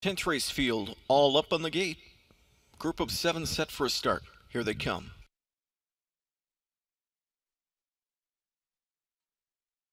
10th race field, all up on the gate. Group of seven set for a start. Here they come.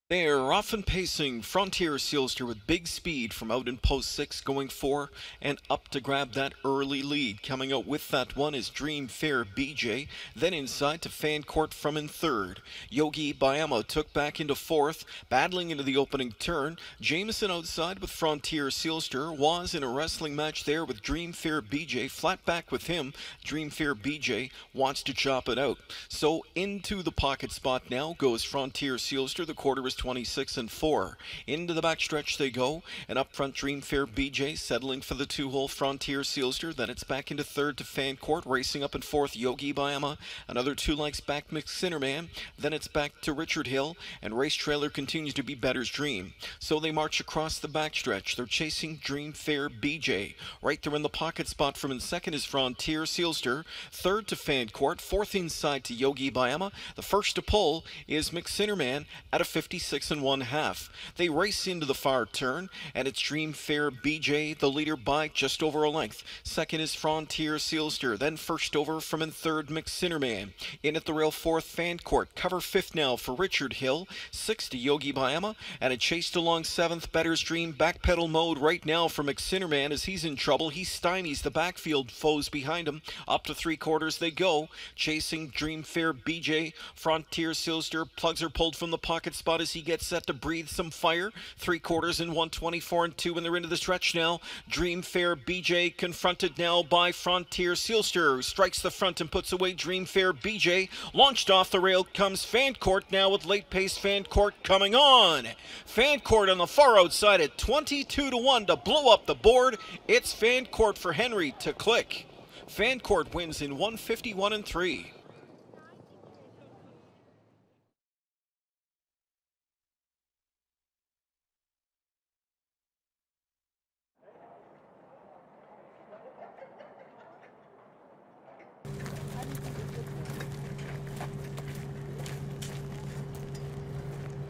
They're often pacing Frontier Sealster with big speed from out in post six, going four and up to grab that early lead. Coming out with that one is Dream Fair BJ. Then inside to Fancourt from in third. Yogi Bayama took back into fourth, battling into the opening turn. Jameson outside with Frontier Sealster was in a wrestling match there with Dream Fair BJ. Flat back with him. Dream Fair BJ wants to chop it out. So into the pocket spot now goes Frontier Sealster. The quarter is 26 and 4. Into the backstretch they go, and up front Dream Fair BJ settling for the two-hole Frontier Sealster. Then it's back into third to Fancourt, racing up and fourth Yogi Bayama. Another two lengths back McSinnerman Then it's back to Richard Hill, and race trailer continues to be Better's Dream. So they march across the backstretch. They're chasing Dream Fair BJ. Right there in the pocket spot from in second is Frontier Sealster. Third to Fancourt, fourth inside to Yogi Bayama. The first to pull is McSinnerman at a 56. 66 and one half. They race into the far turn, and it's Dream Fair BJ, the leader by just over a length. Second is Frontier Sealster, then first over from in third McSinnerman. In at the rail fourth Fancourt, cover fifth now for Richard Hill, sixth to Yogi Bayama, and it chased along seventh Better's Dream backpedal mode right now for McSinnerman as he's in trouble. He stymies the backfield foes behind him. Up to three quarters they go, chasing Dream Fair BJ. Frontier Sealster plugs are pulled from the pocket spot as he gets set to breathe some fire. Three quarters in 124 and 2 and they're into the stretch now. Dream Fair BJ confronted now by Frontier Sealster, who strikes the front and puts away Dream Fair BJ. Launched off the rail comes Fancourt now with late pace Fancourt coming on. Fancourt on the far outside at 22 to 1 to blow up the board. It's Fancourt for Henry to click. Fancourt wins in 151 and 3.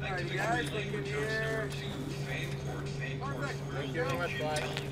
All right, guys, we can hear. Thank you. Very much, Mike.